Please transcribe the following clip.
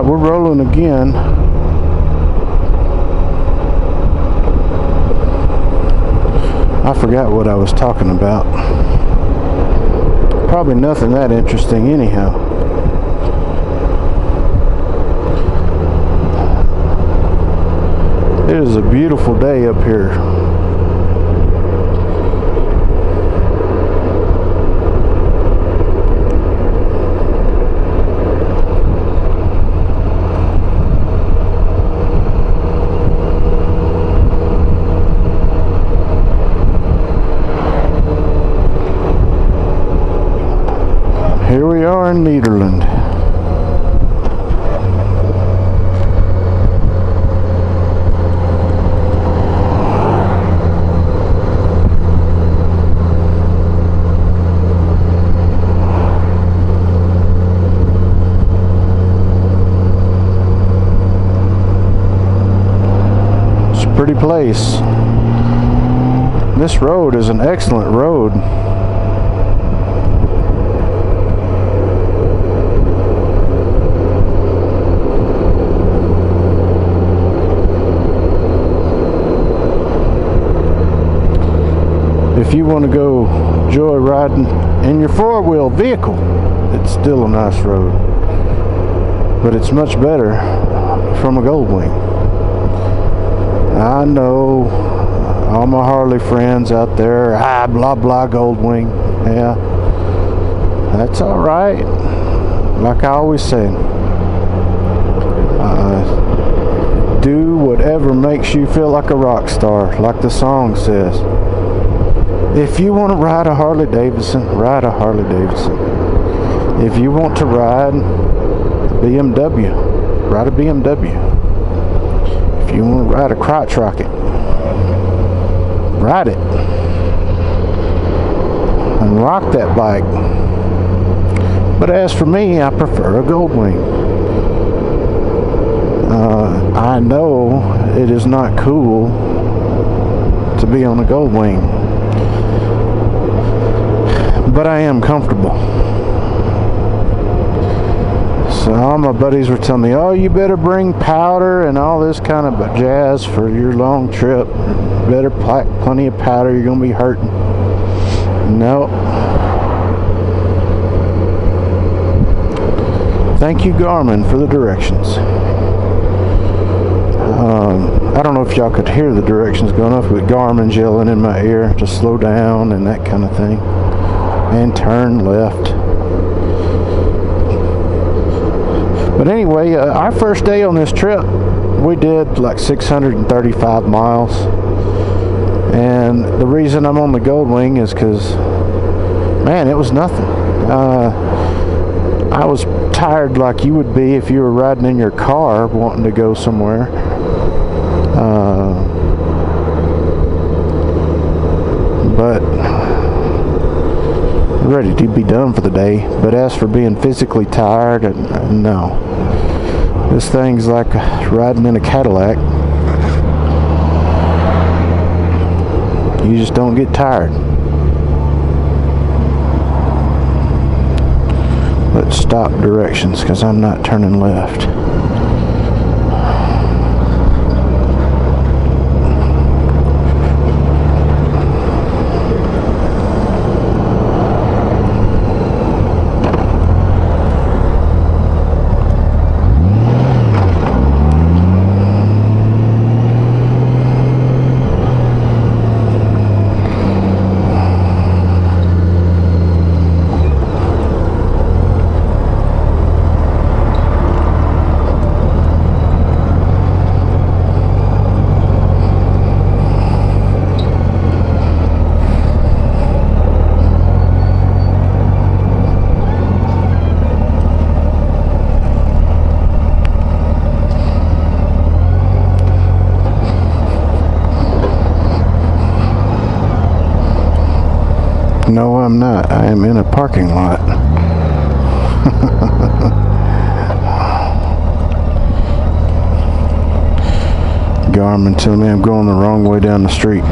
right, we're rolling again. I forgot what I was talking about. Probably nothing that interesting anyhow. It is a beautiful day up here. Nederland. It's a pretty place. This road is an excellent road. If you want to go joyriding in your four-wheel vehicle, it's still a nice road. But it's much better from a Goldwing. I know all my Harley friends out there, ah, blah, blah, Goldwing. Yeah, that's all right. Like I always say, uh, do whatever makes you feel like a rock star, like the song says. If you want to ride a Harley Davidson, ride a Harley Davidson. If you want to ride a BMW, ride a BMW. If you want to ride a crotch rocket, ride it. And rock that bike. But as for me, I prefer a Goldwing. Uh, I know it is not cool to be on a gold wing, but I am comfortable. So all my buddies were telling me, oh, you better bring powder and all this kind of jazz for your long trip. Better pack plenty of powder, you're going to be hurting. No. Thank you, Garmin, for the directions. Um, I don't know if y'all could hear the directions going off, but Garmin's yelling in my ear to slow down and that kind of thing and turn left. But anyway, uh, our first day on this trip, we did like 635 miles. And the reason I'm on the Goldwing is because, man, it was nothing. Uh, I was tired like you would be if you were riding in your car wanting to go somewhere. Uh, but ready to be done for the day. But as for being physically tired, uh, no. This thing's like riding in a Cadillac. You just don't get tired. Let's stop directions because I'm not turning left. No, I'm not. I am in a parking lot. Garmin telling me I'm going the wrong way down the street.